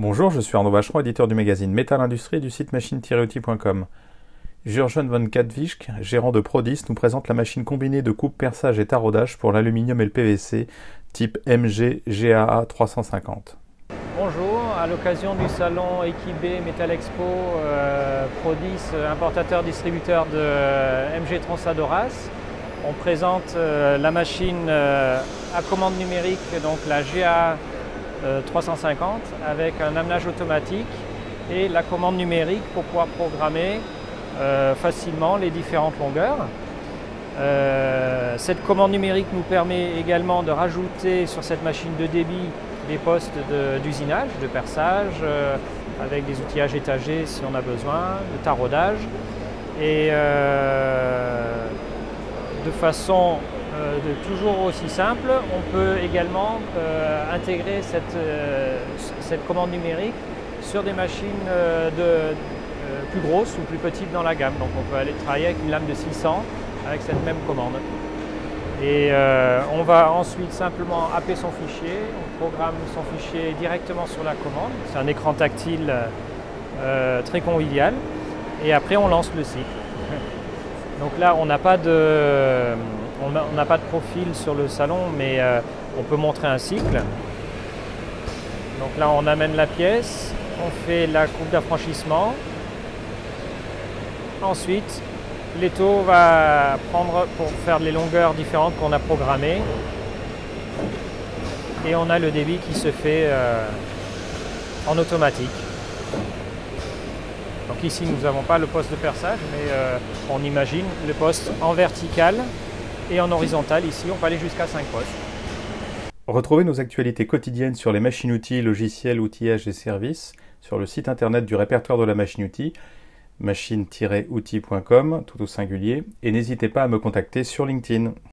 Bonjour, je suis Arnaud Vacheron, éditeur du magazine Métal Industrie du site machine-outil.com. Jurgen von Katwischk, gérant de Prodis, nous présente la machine combinée de coupe, perçage et taraudage pour l'aluminium et le PVC type MG GAA 350. Bonjour, à l'occasion du salon Equibé Metal Expo, euh, Prodis, importateur-distributeur de euh, MG Transadoras, on présente euh, la machine à commande numérique, donc la GA 350 euh, avec un amenage automatique et la commande numérique pour pouvoir programmer euh, facilement les différentes longueurs. Euh, cette commande numérique nous permet également de rajouter sur cette machine de débit des postes d'usinage, de, perçage, avec des outillages étagés si on a besoin, de taraudage. Et de façon de toujours aussi simple, on peut également euh, intégrer euh, cette, commande numérique sur des machines de, plus grosses ou plus petites dans la gamme. Donc on peut aller travailler avec une lame de 600 avec cette même commande. Et on va ensuite simplement happer son fichier, on programme son fichier directement sur la commande. C'est un écran tactile très convivial. Et après on lance le cycle. Donc là on n'a pas de on n'a pas de profil sur le salon, mais euh, on peut montrer un cycle. Donc là, on amène la pièce, on fait la coupe d'affranchissement. Ensuite, l'étau va prendre pour faire les longueurs différentes qu'on a programmées. Et on a le débit qui se fait euh, en automatique. Donc ici, nous n'avons pas le poste de perçage, mais euh, on imagine le poste en vertical et en horizontal, ici, on peut aller jusqu'à 5 postes. Retrouvez nos actualités quotidiennes sur les machines-outils, logiciels, outillages et services sur le site internet du répertoire de la machine-outil, machine-outil.com, tout au singulier, et n'hésitez pas à me contacter sur LinkedIn.